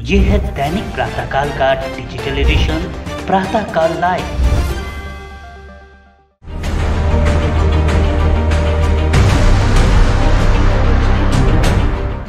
ये है दैनिक प्रातःकाल का डिजिटल एडिशन प्रातःकाल लाइव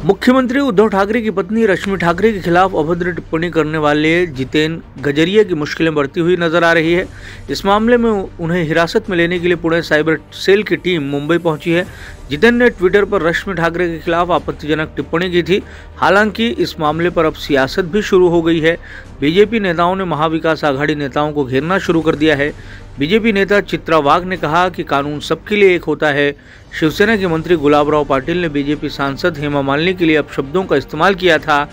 मुख्यमंत्री उद्धव ठाकरे की पत्नी रश्मि ठाकरे के खिलाफ अभद्र टिप्पणी करने वाले जितेन गजरिया की मुश्किलें बढ़ती हुई नज़र आ रही है। इस मामले में उन्हें हिरासत में लेने के लिए पुणे साइबर सेल की टीम मुंबई पहुँची है। जितेन ने ट्विटर पर रश्मि ठाकरे के खिलाफ आपत्तिजनक टिप्पणी की थी। हालाँकि, इस मामले पर अब सियासत भी शुरू हो गई है। बीजेपी नेताओं ने महाविकास आघाड़ी नेताओं को घेरना शुरू कर दिया है। बीजेपी नेता चित्रा वाघ ने कहा कि कानून सबके लिए एक होता है। शिवसेना के मंत्री गुलाबराव पाटिल ने बीजेपी सांसद हेमा मालिनी के लिए अपशब्दों का इस्तेमाल किया था।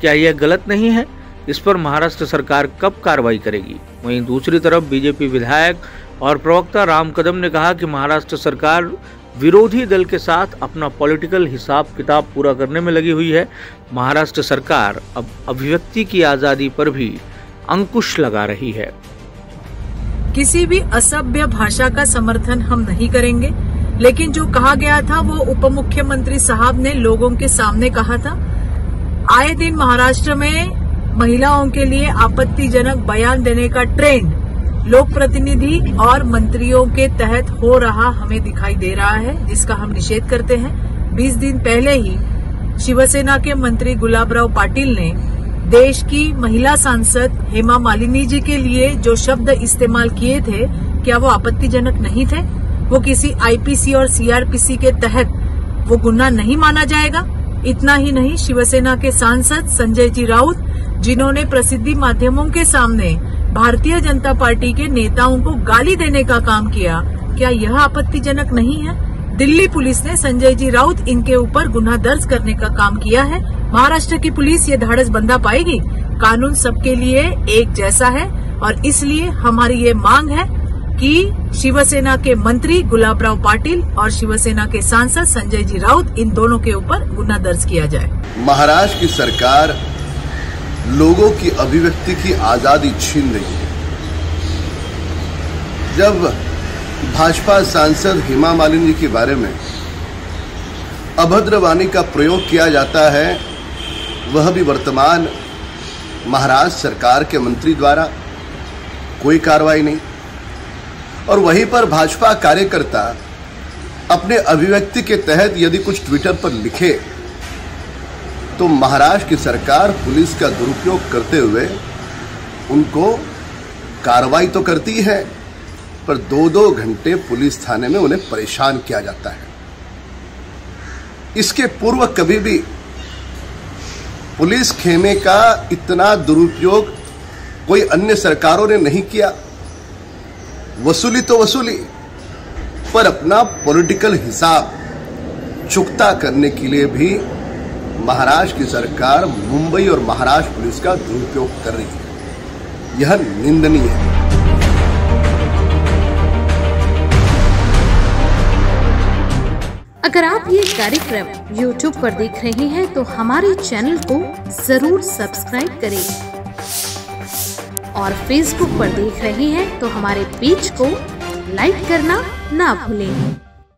क्या यह गलत नहीं है? इस पर महाराष्ट्र सरकार कब कार्रवाई करेगी? वहीं दूसरी तरफ़ बीजेपी विधायक और प्रवक्ता राम कदम ने कहा कि महाराष्ट्र सरकार विरोधी दल के साथ अपना पॉलिटिकल हिसाब किताब पूरा करने में लगी हुई है। महाराष्ट्र सरकार अब अभिव्यक्ति की आज़ादी पर भी अंकुश लगा रही है। किसी भी असभ्य भाषा का समर्थन हम नहीं करेंगे, लेकिन जो कहा गया था वो उप मुख्यमंत्री साहब ने लोगों के सामने कहा था। आए दिन महाराष्ट्र में महिलाओं के लिए आपत्तिजनक बयान देने का ट्रेंड लोक प्रतिनिधि और मंत्रियों के तहत हो रहा हमें दिखाई दे रहा है, जिसका हम निषेध करते हैं। 20 दिन पहले ही शिवसेना के मंत्री गुलाबराव पाटिल ने देश की महिला सांसद हेमा मालिनी जी के लिए जो शब्द इस्तेमाल किए थे, क्या वो आपत्तिजनक नहीं थे? वो किसी आईपीसी और सीआरपीसी के तहत वो गुना नहीं माना जाएगा? इतना ही नहीं, शिवसेना के सांसद संजय जी राउत, जिन्होंने प्रसिद्धि माध्यमों के सामने भारतीय जनता पार्टी के नेताओं को गाली देने का काम किया। क्या यह आपत्तिजनक नहीं है? दिल्ली पुलिस ने संजय जी राउत इनके ऊपर गुना दर्ज करने का काम किया है। महाराष्ट्र की पुलिस ये धाड़स बंदा पाएगी? कानून सबके लिए एक जैसा है और इसलिए हमारी ये मांग है कि शिवसेना के मंत्री गुलाबराव पाटिल और शिवसेना के सांसद संजय जी राउत इन दोनों के ऊपर गुना दर्ज किया जाए। महाराष्ट्र की सरकार लोगों की अभिव्यक्ति की आज़ादी छीन रही है। जब भाजपा सांसद हेमा मालिनी जी के बारे में अभद्र वाणी का प्रयोग किया जाता है, वह भी वर्तमान महाराष्ट्र सरकार के मंत्री द्वारा, कोई कार्रवाई नहीं। और वहीं पर भाजपा कार्यकर्ता अपने अभिव्यक्ति के तहत यदि कुछ ट्विटर पर लिखे तो महाराष्ट्र की सरकार पुलिस का दुरुपयोग करते हुए उनको कार्रवाई तो करती है, पर दो दो घंटे पुलिस थाने में उन्हें परेशान किया जाता है। इसके पूर्व कभी भी पुलिस खेमे का इतना दुरुपयोग कोई अन्य सरकारों ने नहीं किया। वसूली तो वसूली, पर अपना पॉलिटिकल हिसाब चुकता करने के लिए भी महाराष्ट्र की सरकार मुंबई और महाराष्ट्र पुलिस का दुरुपयोग कर रही है। यह निंदनीय है। अगर आप ये कार्यक्रम YouTube पर देख रहे हैं तो हमारे चैनल को ज़रूर सब्सक्राइब करें। और Facebook पर देख रहे हैं तो हमारे पेज को लाइक करना ना भूलें।